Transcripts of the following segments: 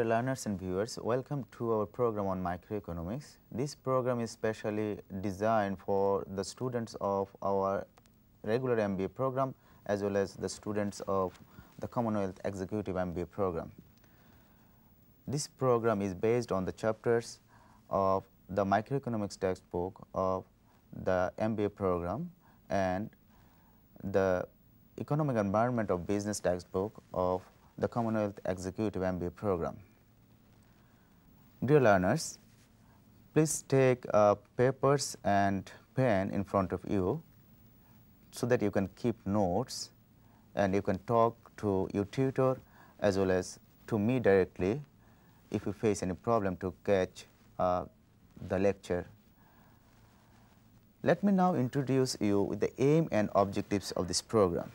Dear learners and viewers, welcome to our program on microeconomics. This program is specially designed for the students of our regular MBA program as well as the students of the Commonwealth Executive MBA program. This program is based on the chapters of the microeconomics textbook of the MBA program and the economic environment of business textbook of the Commonwealth Executive MBA program. Dear learners, please take uh, papers and pen in front of you so that you can keep notes and you can talk to your tutor as well as to me directly if you face any problem to catch uh, the lecture. Let me now introduce you with the aim and objectives of this program.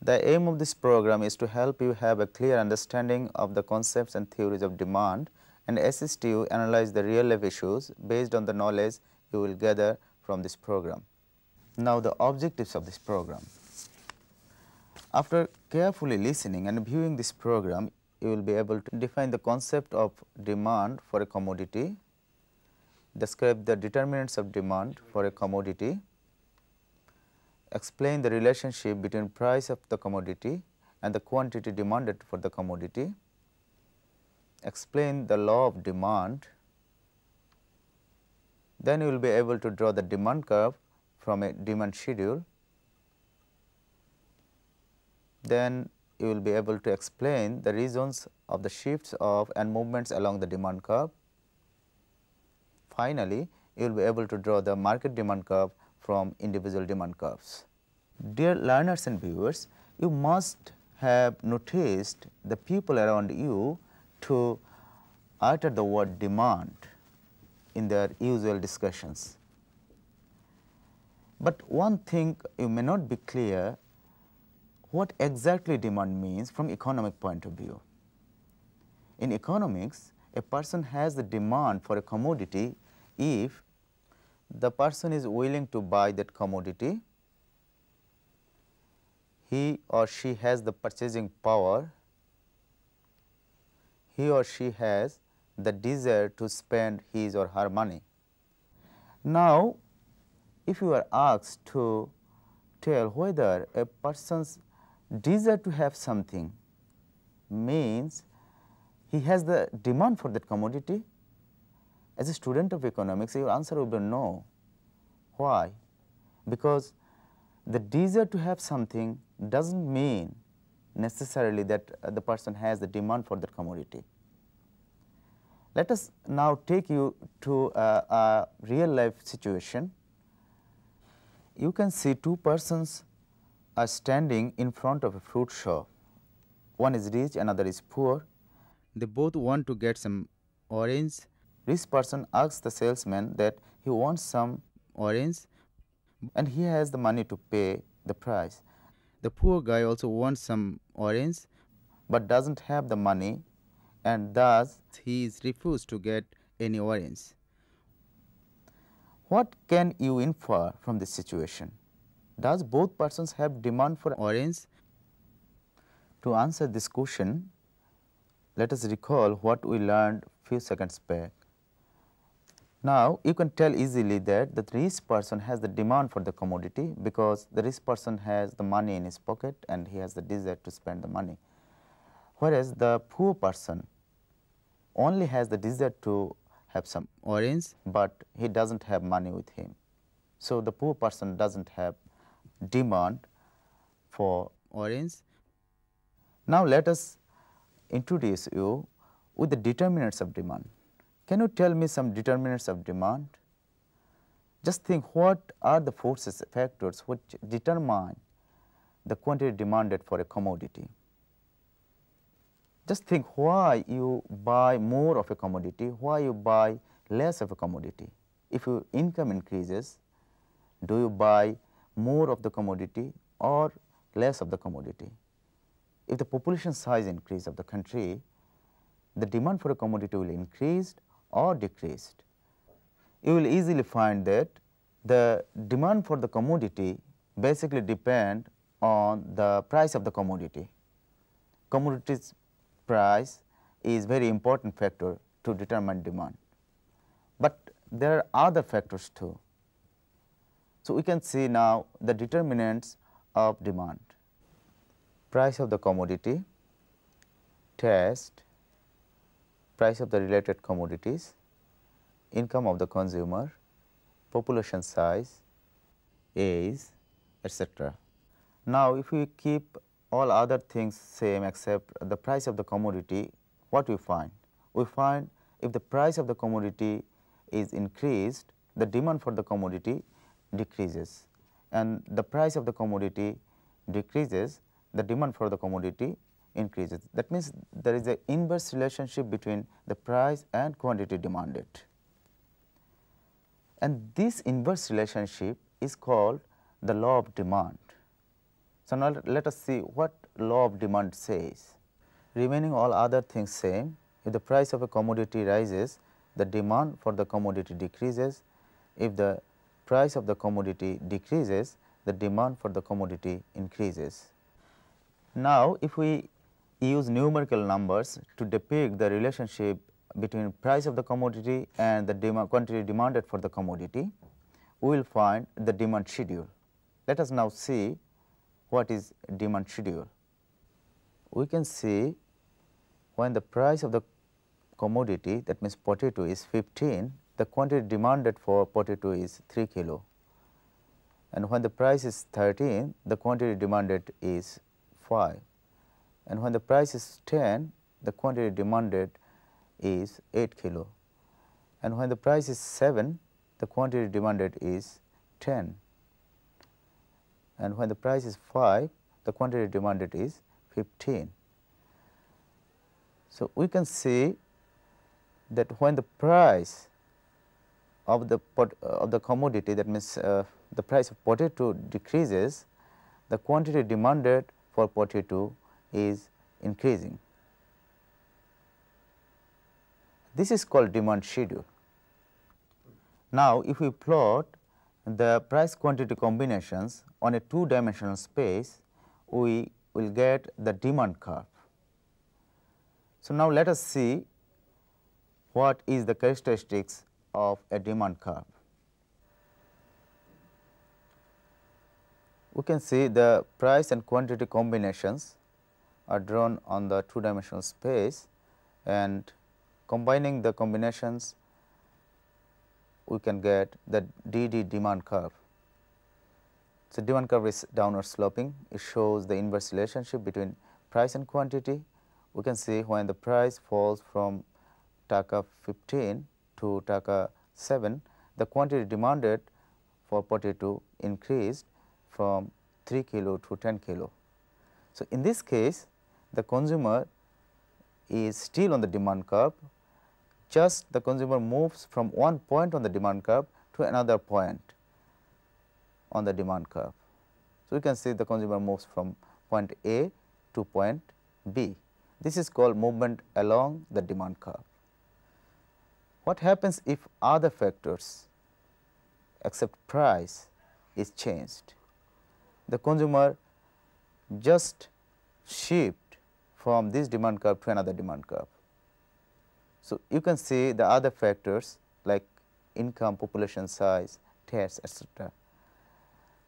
The aim of this program is to help you have a clear understanding of the concepts and theories of demand and assist you analyze the real life issues based on the knowledge you will gather from this program. Now the objectives of this program. After carefully listening and viewing this program, you will be able to define the concept of demand for a commodity, describe the determinants of demand for a commodity, explain the relationship between price of the commodity and the quantity demanded for the commodity, explain the law of demand, then you will be able to draw the demand curve from a demand schedule, then you will be able to explain the reasons of the shifts of and movements along the demand curve. Finally, you will be able to draw the market demand curve from individual demand curves. Dear learners and viewers, you must have noticed the people around you to utter the word demand in their usual discussions. But one thing you may not be clear what exactly demand means from economic point of view. In economics, a person has the demand for a commodity if the person is willing to buy that commodity, he or she has the purchasing power, he or she has the desire to spend his or her money. Now, if you are asked to tell whether a person's desire to have something means he has the demand for that commodity as a student of economics, your answer will be no. Why? Because the desire to have something does not mean necessarily that uh, the person has the demand for that commodity. Let us now take you to a, a real life situation. You can see two persons are standing in front of a fruit shop. One is rich, another is poor. They both want to get some orange Rich person asks the salesman that he wants some orange and he has the money to pay the price. The poor guy also wants some orange but doesn't have the money and thus he is refused to get any orange. What can you infer from this situation? Does both persons have demand for orange? To answer this question, let us recall what we learned few seconds back. Now, you can tell easily that the rich person has the demand for the commodity because the rich person has the money in his pocket and he has the desire to spend the money. Whereas, the poor person only has the desire to have some orange, but he does not have money with him. So, the poor person does not have demand for orange. Now, let us introduce you with the determinants of demand. Can you tell me some determinants of demand? Just think what are the forces, factors which determine the quantity demanded for a commodity. Just think why you buy more of a commodity, why you buy less of a commodity. If your income increases, do you buy more of the commodity or less of the commodity? If the population size increase of the country, the demand for a commodity will increase or decreased. You will easily find that the demand for the commodity basically depend on the price of the commodity. Commodities price is very important factor to determine demand. But there are other factors too. So, we can see now the determinants of demand, price of the commodity, taste, price of the related commodities, income of the consumer, population size, age, etc. Now, if we keep all other things same except the price of the commodity, what we find? We find if the price of the commodity is increased, the demand for the commodity decreases and the price of the commodity decreases, the demand for the commodity increases. That means, there is an inverse relationship between the price and quantity demanded. And this inverse relationship is called the law of demand. So, now let us see what law of demand says. Remaining all other things same, if the price of a commodity rises, the demand for the commodity decreases. If the price of the commodity decreases, the demand for the commodity increases. Now, if we use numerical numbers to depict the relationship between price of the commodity and the demand quantity demanded for the commodity, we will find the demand schedule. Let us now see what is demand schedule. We can see when the price of the commodity that means potato is 15, the quantity demanded for potato is 3 kilo and when the price is 13, the quantity demanded is 5 and when the price is 10, the quantity demanded is 8 kilo and when the price is 7, the quantity demanded is 10 and when the price is 5, the quantity demanded is 15. So, we can see that when the price of the pot, uh, of the commodity that means uh, the price of potato decreases, the quantity demanded for potato is increasing. This is called demand schedule. Now, if we plot the price quantity combinations on a two dimensional space, we will get the demand curve. So, now let us see what is the characteristics of a demand curve. We can see the price and quantity combinations are drawn on the two dimensional space and combining the combinations we can get the DD demand curve. So, demand curve is downward sloping, it shows the inverse relationship between price and quantity. We can see when the price falls from taka 15 to taka 7, the quantity demanded for potato increased from 3 kilo to 10 kilo. So, in this case the consumer is still on the demand curve, just the consumer moves from one point on the demand curve to another point on the demand curve. So, we can see the consumer moves from point A to point B. This is called movement along the demand curve. What happens if other factors except price is changed? The consumer just shift from this demand curve to another demand curve. So, you can see the other factors like income, population size, tax etc.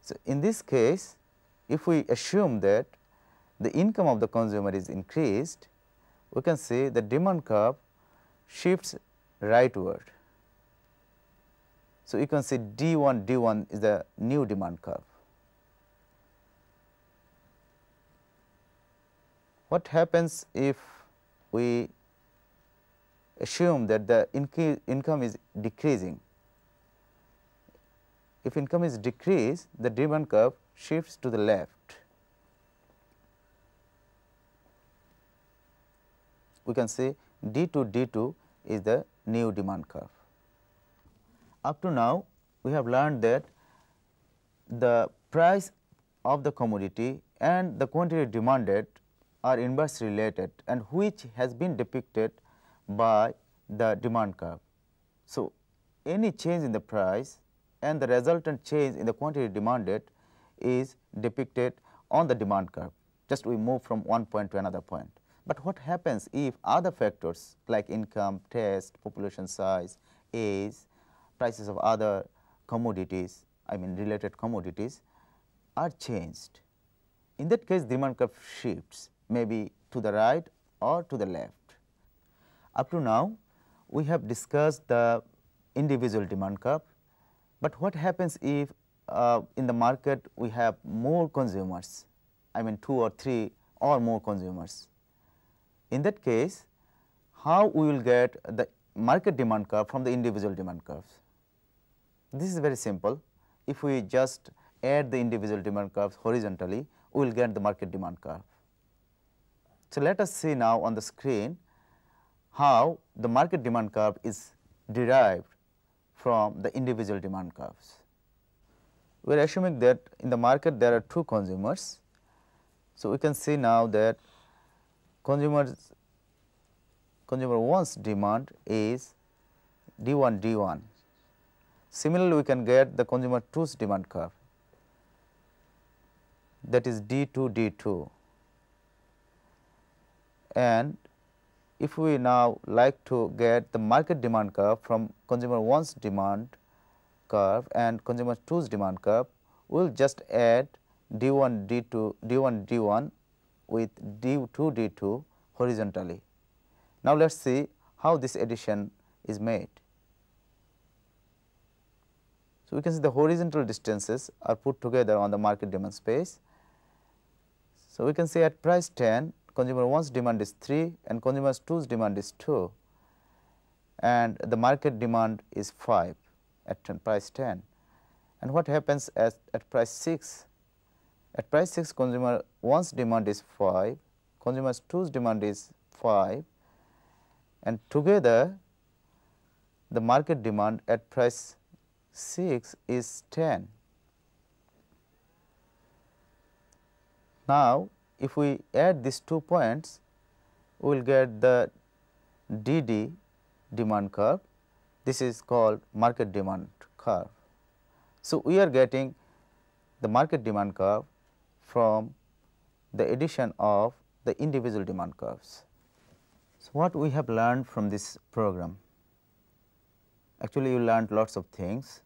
So, in this case if we assume that the income of the consumer is increased, we can see the demand curve shifts rightward. So, you can see D 1 D 1 is the new demand curve. What happens if we assume that the income is decreasing? If income is decreased, the demand curve shifts to the left. We can say D2 D2 is the new demand curve. Up to now, we have learned that the price of the commodity and the quantity demanded are inversely related and which has been depicted by the demand curve. So, any change in the price and the resultant change in the quantity demanded is depicted on the demand curve just we move from one point to another point. But what happens if other factors like income, taste, population size, age, prices of other commodities, I mean related commodities are changed. In that case demand curve shifts maybe to the right or to the left. Up to now we have discussed the individual demand curve, but what happens if uh, in the market we have more consumers, I mean 2 or 3 or more consumers. In that case, how we will get the market demand curve from the individual demand curves? This is very simple. If we just add the individual demand curves horizontally, we will get the market demand curve. So, let us see now on the screen how the market demand curve is derived from the individual demand curves. We are assuming that in the market there are two consumers. So, we can see now that consumers consumer 1's demand is D1 D1. Similarly, we can get the consumer 2's demand curve that is D2 D2 and if we now like to get the market demand curve from consumer 1's demand curve and consumer 2's demand curve, we will just add D1 D2 D1 D1 with D2 D2 horizontally. Now, let us see how this addition is made. So, we can see the horizontal distances are put together on the market demand space. So, we can say at price 10 consumer 1's demand is 3 and consumer 2's demand is 2 and the market demand is 5 at 10 price 10. And what happens at, at price 6? At price 6 consumer 1's demand is 5, consumer 2's demand is 5 and together the market demand at price 6 is 10. Now, if we add these two points, we will get the DD demand curve. This is called market demand curve. So, we are getting the market demand curve from the addition of the individual demand curves. So, what we have learned from this program? Actually, you learned lots of things.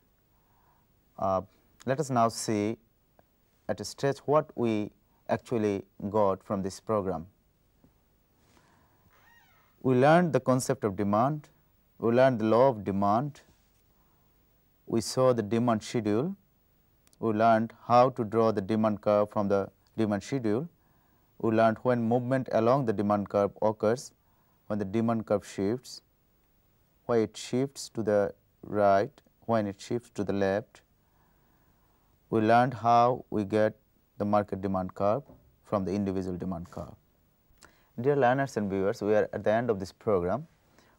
Uh, let us now see at a stretch what we actually got from this program. We learned the concept of demand, we learned the law of demand, we saw the demand schedule, we learned how to draw the demand curve from the demand schedule, we learned when movement along the demand curve occurs, when the demand curve shifts, why it shifts to the right, when it shifts to the left. We learned how we get the market demand curve from the individual demand curve. Dear learners and viewers, we are at the end of this program.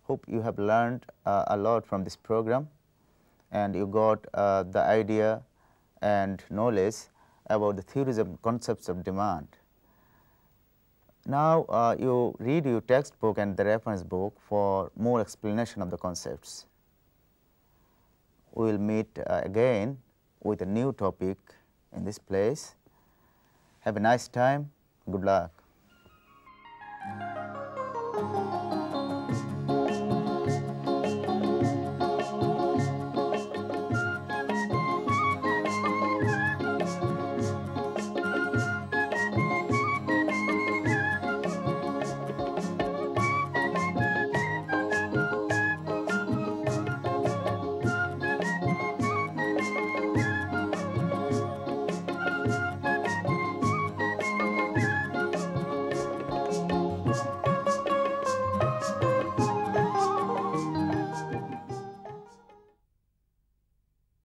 Hope you have learned uh, a lot from this program and you got uh, the idea and knowledge about the theories and concepts of demand. Now, uh, you read your textbook and the reference book for more explanation of the concepts. We will meet uh, again with a new topic in this place. Have a nice time. Good luck.